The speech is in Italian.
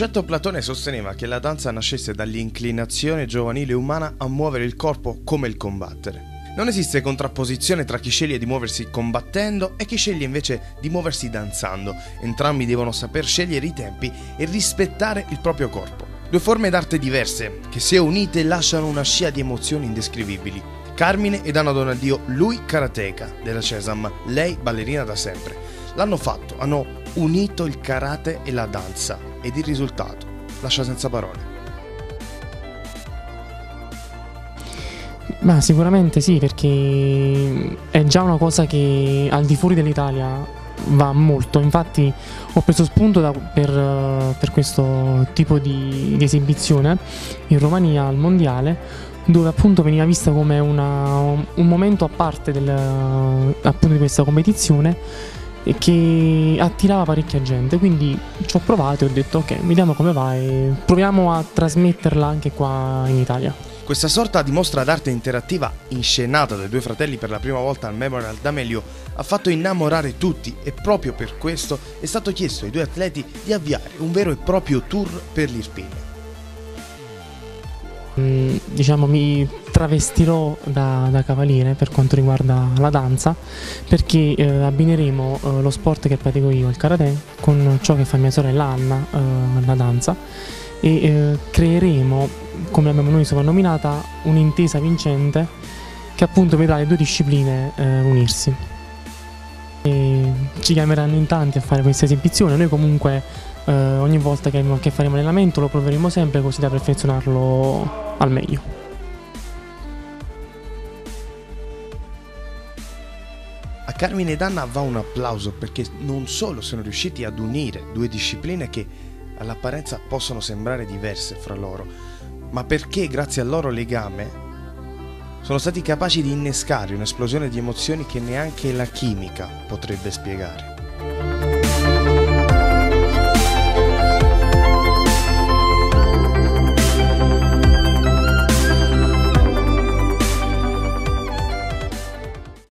certo Platone sosteneva che la danza nascesse dall'inclinazione giovanile umana a muovere il corpo come il combattere. Non esiste contrapposizione tra chi sceglie di muoversi combattendo e chi sceglie invece di muoversi danzando. Entrambi devono saper scegliere i tempi e rispettare il proprio corpo. Due forme d'arte diverse, che se unite lasciano una scia di emozioni indescrivibili. Carmine ed Anna Donadio, lui karateka della Cesam, lei ballerina da sempre. L'hanno fatto, hanno unito il karate e la danza ed il risultato lascia senza parole. Ma sicuramente sì, perché è già una cosa che al di fuori dell'Italia va molto. Infatti ho preso spunto da, per, per, questo tipo di, di, esibizione in Romania al Mondiale dove appunto veniva vista come una, un momento a parte del, appunto di questa competizione e che attirava parecchia gente quindi ci ho provato e ho detto ok vediamo come va e proviamo a trasmetterla anche qua in Italia questa sorta di mostra d'arte interattiva inscenata dai due fratelli per la prima volta al Memorial d'Amelio ha fatto innamorare tutti e proprio per questo è stato chiesto ai due atleti di avviare un vero e proprio tour per l'Irpina. Mm, diciamo mi travestirò da, da, cavaliere per quanto riguarda la danza perché eh, abbineremo eh, lo sport che pratico io, il karate, con ciò che fa mia sorella Anna, eh, la danza e eh, creeremo, come abbiamo noi soprannominata, un'intesa vincente che appunto vedrà le due discipline eh, unirsi. Ci chiameranno in tanti a fare questa esibizione, noi comunque eh, ogni volta che, che faremo allenamento lo proveremo sempre così da perfezionarlo al meglio. A Carmine e Anna va un applauso perché non solo sono riusciti ad unire due discipline che all'apparenza possono sembrare diverse fra loro, ma perché grazie al loro legame sono stati capaci di innescare un'esplosione di emozioni che neanche la chimica potrebbe spiegare. Thank you.